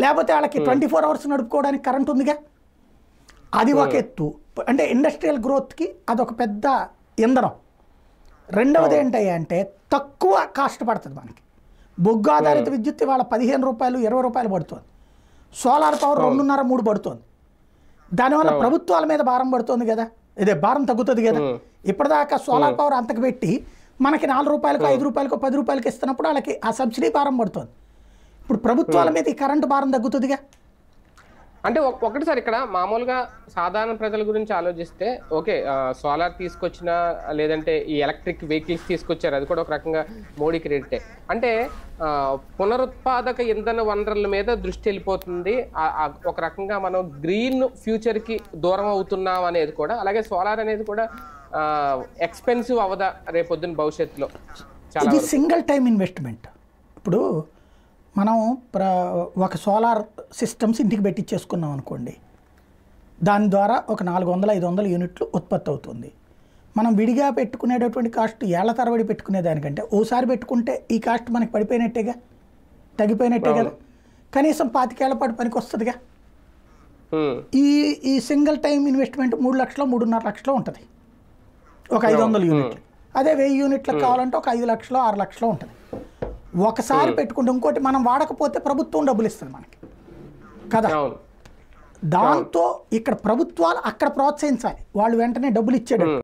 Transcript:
లేకపోతే వాళ్ళకి twenty four hours నడుపుకోవడానికి కరెంట్ ఉందిగా? అది ఒక ఎత్తు. అంటే ఇండస్ట్రియల్ గ్రోత్కి అదొక పెద్ద ఇంధనం. రెండవది ఏంటయ్యా అంటే తక్కువ కాస్ట్ పడుతుంది మనకి. బొగ్గు ఆధారిత విద్యుత్ ఇవాళ పదిహేను రూపాయలు ఇరవై రూపాయలు పడుతుంది. సోలార్ పవర్ రెండున్నర మూడు పడుతుంది. దానివల్ల ప్రభుత్వాల మీద భారం పడుతుంది కదా? ఇదే భారం తగ్గుతుంది కదా? ఇప్పటిదాకా సోలార్ పవర్ అంతకు పెట్టి మనకి నాలుగు రూపాయలకు ఐదు రూపాయలకు పది రూపాయలకి ఇస్తున్నప్పుడు వాళ్ళకి ఆ సబ్సిడీ భారం పడుతుంది. ఇప్పుడు ప్రభుత్వాల మీద ఈ కరెంటు భారం తగ్గుతుందిగా. అంటే ఒక- ఒకటి సార్ ఇక్కడ మామూలుగా సాధారణ ప్రజల గురించి ఆలోచిస్తే ఓకే సోలార్ తీసుకొచ్చిన లేదంటే ఈ ఎలక్ట్రిక్ వెహికల్స్ తీసుకొచ్చారు అది కూడా ఒక రకంగా మోడీ క్రెడిటే. అంటే పునరుత్పాదక ఇంధన వనరుల మీద దృష్టి వెళ్ళిపోతుంది. ఒక రకంగా మనం గ్రీన్ ఫ్యూచర్కి దూరం అవుతున్నాం అనేది కూడా అలాగే సోలార్ అనేది కూడా ఎక్స్పెన్సివ్ అవదా రేపొద్దున భవిష్యత్తులో. చాలా ఇది సింగిల్ టైం ఇన్వెస్ట్మెంట్. ఇప్పుడు మనం ప్ర ఒక సోలార్ సిస్టమ్స్ ఇంటికి పెట్టించేసుకున్నాం అనుకోండి. దాని ద్వారా ఒక నాలుగు వందల ఐదు వందల యూనిట్లు ఉత్పత్తి అవుతుంది. మనం విడిగా పెట్టుకునేటటువంటి కాస్ట్ ఏళ్ళ తరబడి పెట్టుకునే దానికంటే ఓసారి పెట్టుకుంటే ఈ కాస్ట్ మనకి పడిపోయినట్టేగా? తగ్గిపోయినట్టే కదా? కనీసం పాతికేళ్ళ పాటు పనికి వస్తుందిగా ఈ ఈ సింగిల్ టైం ఇన్వెస్ట్మెంట్ మూడు లక్షలు మూడున్నర లక్షలు ఉంటుంది. ఒక ఐదు వందల యూనిట్లు. అదే వెయ్యి యూనిట్లకు కావాలంటే ఒక ఐదు లక్షలు ఆరు లక్షలు ఉంటుంది. ఒకసారి పెట్టుకుంటే ఇంకోటి మనం వాడకపోతే ప్రభుత్వం డబ్బులు ఇస్తుంది మనకి. కదా? దాంతో ఇక్కడ ప్రభుత్వాలు అక్కడ ప్రోత్సహించాలి. వాళ్ళు వెంటనే డబ్బులు ఇచ్చేటట్టు.